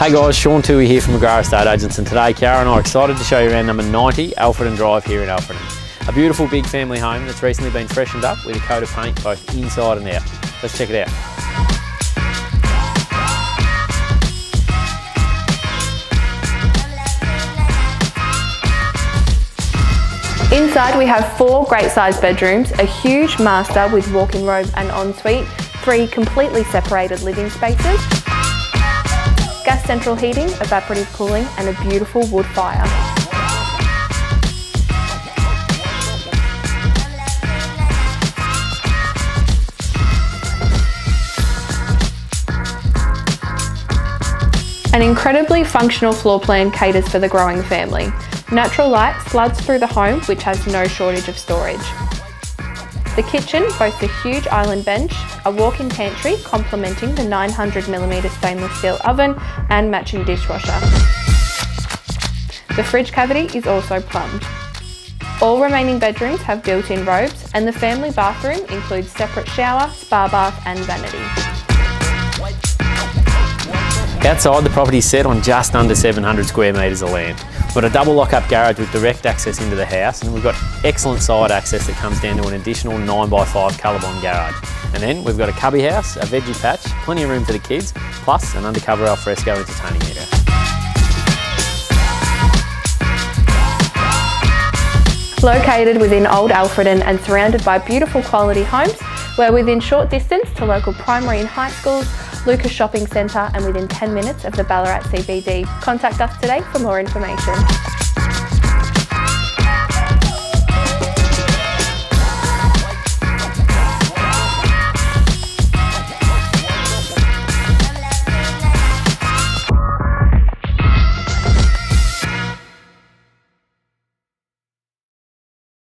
Hey guys, Sean Toohey here from McGrath Estate Agents and today Kara and I are excited to show you around number 90 Alfredton Drive here in Alfredton. A beautiful big family home that's recently been freshened up with a coat of paint both inside and out. Let's check it out. Inside we have four great sized bedrooms, a huge master with walk-in robe and ensuite, three completely separated living spaces, central heating, evaporative cooling and a beautiful wood fire. An incredibly functional floor plan caters for the growing family. Natural light floods through the home, which has no shortage of storage. The kitchen boasts a huge island bench, a walk-in pantry complementing the 900mm stainless steel oven and matching dishwasher. The fridge cavity is also plumbed. All remaining bedrooms have built-in robes and the family bathroom includes separate shower, spa bath and vanity. Outside the property is set on just under 700 square metres of land. We've got a double lock-up garage with direct access into the house and we've got excellent side access that comes down to an additional 9x5 Colorbond garage. And then we've got a cubby house, a veggie patch, plenty of room for the kids, plus an undercover alfresco entertaining area. Located within Old Alfredton and surrounded by beautiful quality homes, we're within short distance to local primary and high schools, Lucas Shopping Centre and within 10 minutes of the Ballarat CBD. Contact us today for more information.